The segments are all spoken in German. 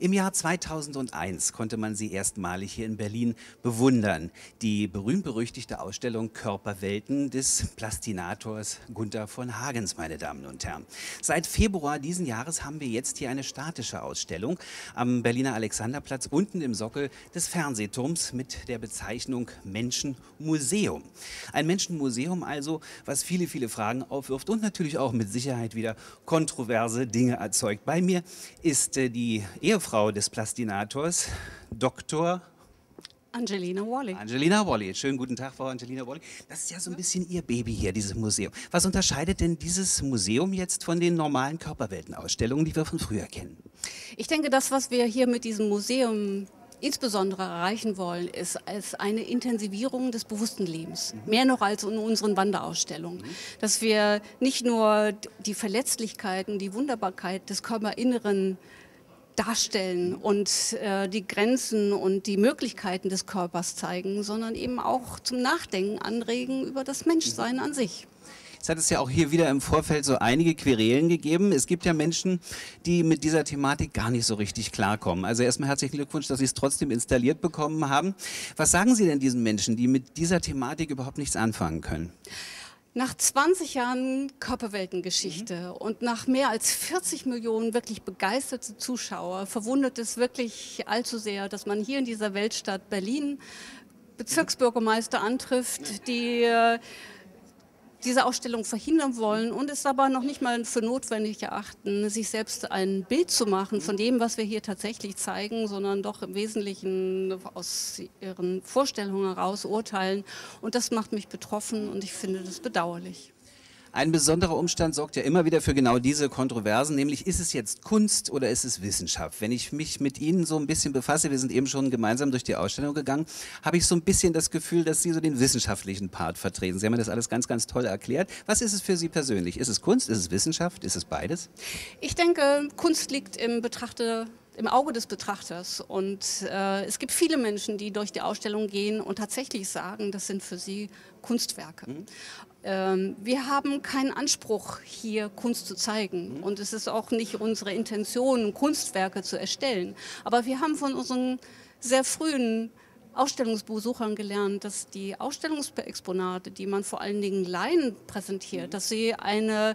Im Jahr 2001 konnte man sie erstmalig hier in Berlin bewundern. Die berühmt-berüchtigte Ausstellung Körperwelten des Plastinators Gunther von Hagens, meine Damen und Herren. Seit Februar diesen Jahres haben wir jetzt hier eine statische Ausstellung am Berliner Alexanderplatz unten im Sockel des Fernsehturms mit der Bezeichnung Menschenmuseum. Ein Menschenmuseum also, was viele, viele Fragen aufwirft und natürlich auch mit Sicherheit wieder kontroverse Dinge erzeugt. Bei mir ist äh, die Ehefrau des Plastinators, Dr. Angelina Wally. Angelina Wally. Schönen guten Tag, Frau Angelina Wally. Das ist ja so ein bisschen Ihr Baby hier, dieses Museum. Was unterscheidet denn dieses Museum jetzt von den normalen Körperweltenausstellungen, die wir von früher kennen? Ich denke, das, was wir hier mit diesem Museum insbesondere erreichen wollen, ist als eine Intensivierung des bewussten Lebens. Mhm. Mehr noch als in unseren Wanderausstellungen. Mhm. Dass wir nicht nur die Verletzlichkeiten, die Wunderbarkeit des Körperinneren darstellen und äh, die Grenzen und die Möglichkeiten des Körpers zeigen, sondern eben auch zum Nachdenken anregen über das Menschsein an sich. Es hat es ja auch hier wieder im Vorfeld so einige Querelen gegeben. Es gibt ja Menschen, die mit dieser Thematik gar nicht so richtig klarkommen. Also erstmal herzlichen Glückwunsch, dass Sie es trotzdem installiert bekommen haben. Was sagen Sie denn diesen Menschen, die mit dieser Thematik überhaupt nichts anfangen können? Nach 20 Jahren Körperweltengeschichte mhm. und nach mehr als 40 Millionen wirklich begeisterte Zuschauer verwundert es wirklich allzu sehr, dass man hier in dieser Weltstadt Berlin Bezirksbürgermeister antrifft, die äh, diese Ausstellung verhindern wollen und es aber noch nicht mal für notwendig erachten, sich selbst ein Bild zu machen von dem, was wir hier tatsächlich zeigen, sondern doch im Wesentlichen aus ihren Vorstellungen heraus urteilen. Und das macht mich betroffen und ich finde das bedauerlich. Ein besonderer Umstand sorgt ja immer wieder für genau diese Kontroversen, nämlich ist es jetzt Kunst oder ist es Wissenschaft? Wenn ich mich mit Ihnen so ein bisschen befasse, wir sind eben schon gemeinsam durch die Ausstellung gegangen, habe ich so ein bisschen das Gefühl, dass Sie so den wissenschaftlichen Part vertreten. Sie haben mir das alles ganz, ganz toll erklärt. Was ist es für Sie persönlich? Ist es Kunst? Ist es Wissenschaft? Ist es beides? Ich denke, Kunst liegt im Betrachter im Auge des Betrachters. Und äh, es gibt viele Menschen, die durch die Ausstellung gehen und tatsächlich sagen, das sind für sie Kunstwerke. Mhm. Ähm, wir haben keinen Anspruch, hier Kunst zu zeigen. Mhm. Und es ist auch nicht unsere Intention, Kunstwerke zu erstellen. Aber wir haben von unseren sehr frühen Ausstellungsbesuchern gelernt, dass die Ausstellungsexponate, die man vor allen Dingen Laien präsentiert, mhm. dass sie eine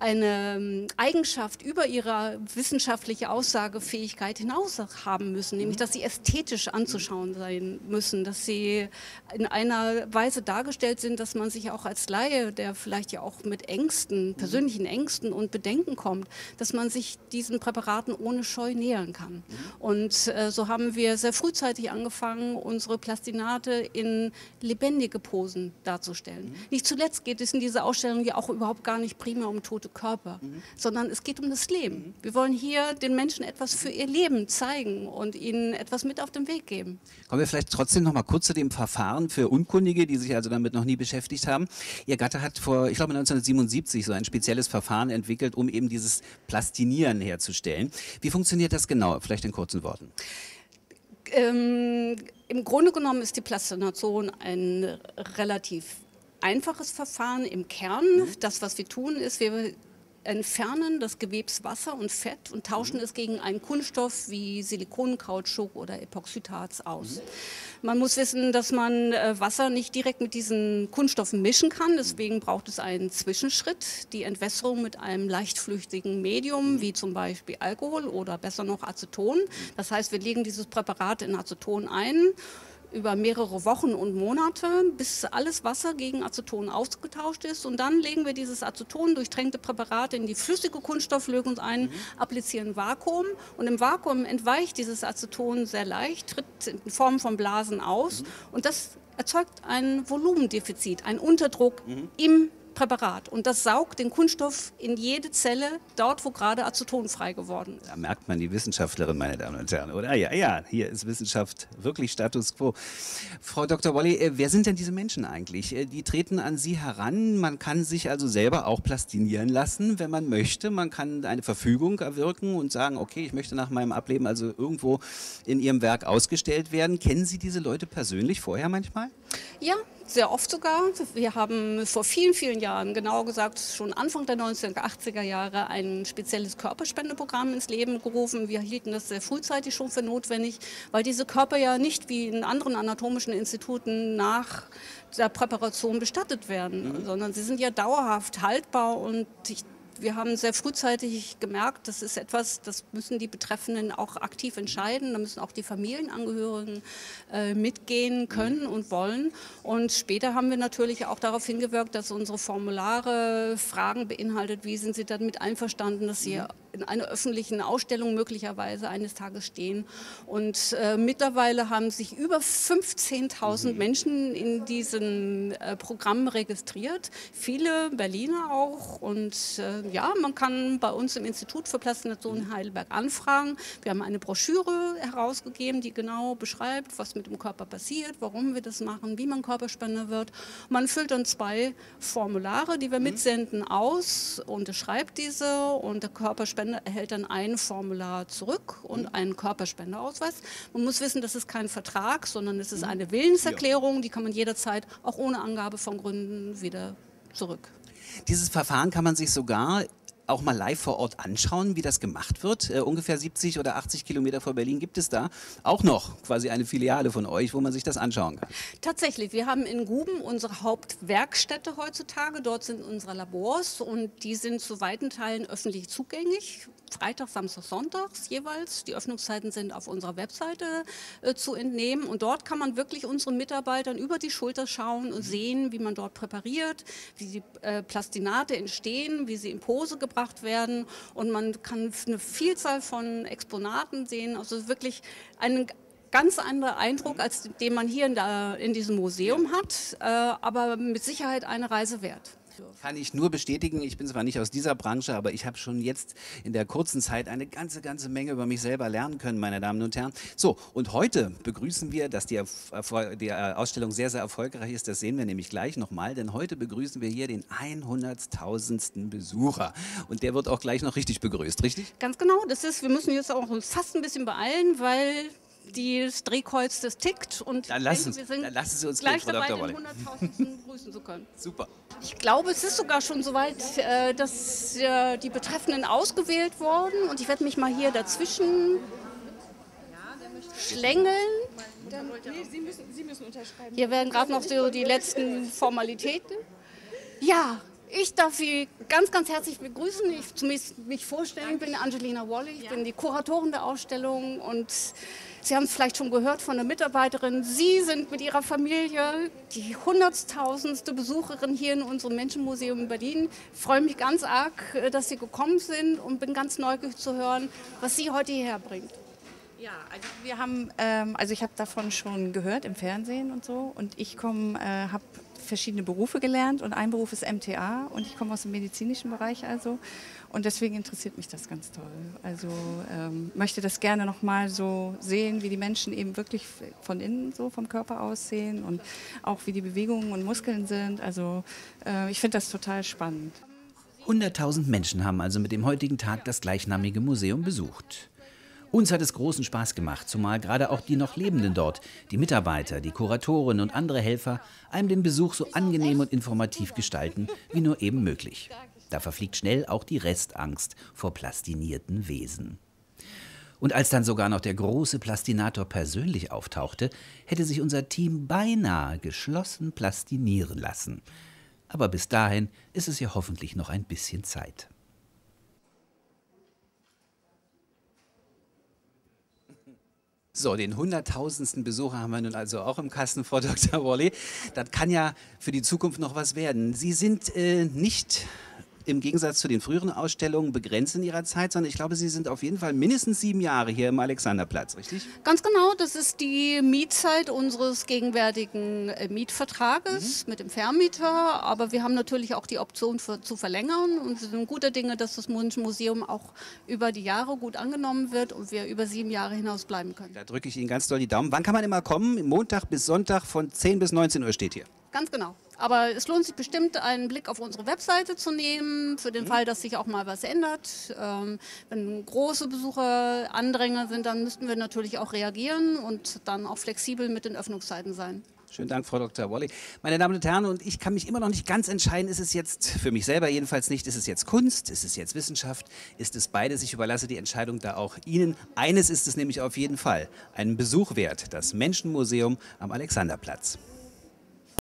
eine ähm, Eigenschaft über ihre wissenschaftliche Aussagefähigkeit hinaus haben müssen, nämlich mhm. dass sie ästhetisch anzuschauen sein müssen, dass sie in einer Weise dargestellt sind, dass man sich auch als Laie, der vielleicht ja auch mit Ängsten, mhm. persönlichen Ängsten und Bedenken kommt, dass man sich diesen Präparaten ohne Scheu nähern kann. Mhm. Und äh, so haben wir sehr frühzeitig angefangen, unsere Plastinate in lebendige Posen darzustellen. Nicht zuletzt geht es in dieser Ausstellung ja auch überhaupt gar nicht primär um tote Körper, mhm. sondern es geht um das Leben. Wir wollen hier den Menschen etwas für ihr Leben zeigen und ihnen etwas mit auf den Weg geben. Kommen wir vielleicht trotzdem noch mal kurz zu dem Verfahren für Unkundige, die sich also damit noch nie beschäftigt haben. Ihr Gatte hat vor, ich glaube 1977 so ein spezielles Verfahren entwickelt, um eben dieses Plastinieren herzustellen. Wie funktioniert das genau? Vielleicht in kurzen Worten. Ähm, Im Grunde genommen ist die Plastination ein relativ einfaches Verfahren im Kern. Mhm. Das, was wir tun, ist, wir entfernen das Gewebswasser und Fett und tauschen mhm. es gegen einen Kunststoff wie Silikon, Kautschuk oder Epoxidharz aus. Mhm. Man muss wissen, dass man äh, Wasser nicht direkt mit diesen Kunststoffen mischen kann. Deswegen braucht es einen Zwischenschritt, die Entwässerung mit einem leichtflüchtigen Medium, mhm. wie zum Beispiel Alkohol oder besser noch Aceton. Mhm. Das heißt, wir legen dieses Präparat in Aceton ein über mehrere Wochen und Monate, bis alles Wasser gegen Aceton ausgetauscht ist. Und dann legen wir dieses Aceton durchtränkte Präparat in die flüssige Kunststofflösung ein, mhm. applizieren Vakuum. Und im Vakuum entweicht dieses Aceton sehr leicht, tritt in Form von Blasen aus. Mhm. Und das erzeugt ein Volumendefizit, ein Unterdruck mhm. im Präparat und das saugt den Kunststoff in jede Zelle, dort wo gerade Aceton frei geworden ist. Da merkt man die Wissenschaftlerin, meine Damen und Herren, oder? Ja, ja, hier ist Wissenschaft wirklich Status quo. Frau Dr. Wolli, äh, wer sind denn diese Menschen eigentlich? Äh, die treten an Sie heran, man kann sich also selber auch plastinieren lassen, wenn man möchte. Man kann eine Verfügung erwirken und sagen, okay, ich möchte nach meinem Ableben also irgendwo in Ihrem Werk ausgestellt werden. Kennen Sie diese Leute persönlich vorher manchmal? Ja, sehr oft sogar. Wir haben vor vielen, vielen Jahren Jahren, genauer gesagt schon Anfang der 1980er Jahre, ein spezielles Körperspendeprogramm ins Leben gerufen. Wir hielten das sehr frühzeitig schon für notwendig, weil diese Körper ja nicht wie in anderen anatomischen Instituten nach der Präparation bestattet werden, mhm. sondern sie sind ja dauerhaft haltbar und ich wir haben sehr frühzeitig gemerkt, das ist etwas, das müssen die Betreffenden auch aktiv entscheiden. Da müssen auch die Familienangehörigen äh, mitgehen können und wollen. Und später haben wir natürlich auch darauf hingewirkt, dass unsere Formulare Fragen beinhaltet, wie sind Sie damit einverstanden, dass Sie in einer öffentlichen Ausstellung möglicherweise eines Tages stehen. Und äh, mittlerweile haben sich über 15.000 mhm. Menschen in diesem äh, Programm registriert, viele Berliner auch. Und äh, ja, man kann bei uns im Institut für Plastination in Heidelberg anfragen. Wir haben eine Broschüre herausgegeben, die genau beschreibt, was mit dem Körper passiert, warum wir das machen, wie man Körperspender wird. Man füllt dann zwei Formulare, die wir mhm. mitsenden, aus, unterschreibt diese und der Körperspender erhält dann ein Formular zurück und mhm. einen Körperspendeausweis. Man muss wissen, das ist kein Vertrag, sondern es ist mhm. eine Willenserklärung, die kann man jederzeit auch ohne Angabe von Gründen wieder zurück. Dieses Verfahren kann man sich sogar auch mal live vor Ort anschauen, wie das gemacht wird. Uh, ungefähr 70 oder 80 Kilometer vor Berlin gibt es da auch noch quasi eine Filiale von euch, wo man sich das anschauen kann. Tatsächlich, wir haben in Guben unsere Hauptwerkstätte heutzutage. Dort sind unsere Labors und die sind zu weiten Teilen öffentlich zugänglich. Freitag, Samstag, Sonntags jeweils. Die Öffnungszeiten sind auf unserer Webseite äh, zu entnehmen. Und dort kann man wirklich unseren Mitarbeitern über die Schulter schauen und sehen, wie man dort präpariert, wie die äh, Plastinate entstehen, wie sie in Pose gebracht werden. Und man kann eine Vielzahl von Exponaten sehen. Also wirklich einen ganz anderer Eindruck, als den man hier in, der, in diesem Museum hat, äh, aber mit Sicherheit eine Reise wert. Kann ich nur bestätigen. Ich bin zwar nicht aus dieser Branche, aber ich habe schon jetzt in der kurzen Zeit eine ganze, ganze Menge über mich selber lernen können, meine Damen und Herren. So, und heute begrüßen wir, dass die, die äh, Ausstellung sehr, sehr erfolgreich ist. Das sehen wir nämlich gleich nochmal, denn heute begrüßen wir hier den 100.000. Besucher. Und der wird auch gleich noch richtig begrüßt, richtig? Ganz genau. Das ist, wir müssen jetzt auch fast ein bisschen beeilen, weil das Drehkreuz, das tickt und dann lassen, denke, wir sind dann lassen Sie uns gleich gehen, dabei, den 100.000 grüßen zu können. Super. Ich glaube, es ist sogar schon soweit, äh, dass äh, die Betreffenden ausgewählt wurden und ich werde mich mal hier dazwischen schlängeln. Nee, Sie, müssen, Sie müssen unterschreiben. Hier werden gerade noch so die letzten Formalitäten. Ja, ich darf Sie ganz, ganz herzlich begrüßen. Ich zumindest mich vorstellen. Ich bin Angelina Wally. Ich ja. bin die Kuratorin der Ausstellung und Sie haben es vielleicht schon gehört von der Mitarbeiterin. Sie sind mit Ihrer Familie die hunderttausendste Besucherin hier in unserem Menschenmuseum in Berlin. Ich freue mich ganz arg, äh, dass Sie gekommen sind und bin ganz neugierig zu hören, was Sie heute hierher bringt. Ja, also wir haben, ähm, also ich habe davon schon gehört im Fernsehen und so und ich komme, äh, habe verschiedene Berufe gelernt und ein Beruf ist MTA und ich komme aus dem medizinischen Bereich also und deswegen interessiert mich das ganz toll. Also ähm, möchte das gerne noch mal so sehen, wie die Menschen eben wirklich von innen so vom Körper aussehen und auch wie die Bewegungen und Muskeln sind. Also äh, ich finde das total spannend. 100.000 Menschen haben also mit dem heutigen Tag das gleichnamige Museum besucht. Uns hat es großen Spaß gemacht, zumal gerade auch die noch Lebenden dort, die Mitarbeiter, die Kuratoren und andere Helfer, einem den Besuch so angenehm und informativ gestalten, wie nur eben möglich. Da verfliegt schnell auch die Restangst vor plastinierten Wesen. Und als dann sogar noch der große Plastinator persönlich auftauchte, hätte sich unser Team beinahe geschlossen plastinieren lassen. Aber bis dahin ist es ja hoffentlich noch ein bisschen Zeit. So, den hunderttausendsten Besucher haben wir nun also auch im Kasten, Frau Dr. Wally. Das kann ja für die Zukunft noch was werden. Sie sind äh, nicht im Gegensatz zu den früheren Ausstellungen begrenzt in ihrer Zeit, sondern ich glaube, Sie sind auf jeden Fall mindestens sieben Jahre hier im Alexanderplatz, richtig? Ganz genau, das ist die Mietzeit unseres gegenwärtigen äh, Mietvertrages mhm. mit dem Vermieter, aber wir haben natürlich auch die Option für, zu verlängern und sind guter Dinge, dass das Museum auch über die Jahre gut angenommen wird und wir über sieben Jahre hinaus bleiben können. Da drücke ich Ihnen ganz doll die Daumen. Wann kann man immer kommen? Montag bis Sonntag von 10 bis 19 Uhr steht hier. Ganz genau. Aber es lohnt sich bestimmt, einen Blick auf unsere Webseite zu nehmen, für den mhm. Fall, dass sich auch mal was ändert. Ähm, wenn große Besucherandranger sind, dann müssten wir natürlich auch reagieren und dann auch flexibel mit den Öffnungszeiten sein. Schönen Dank, Frau Dr. Wolli. Meine Damen und Herren, und ich kann mich immer noch nicht ganz entscheiden, ist es jetzt, für mich selber jedenfalls nicht, ist es jetzt Kunst, ist es jetzt Wissenschaft, ist es beides? Ich überlasse die Entscheidung da auch Ihnen. Eines ist es nämlich auf jeden Fall, einen Besuch wert, das Menschenmuseum am Alexanderplatz.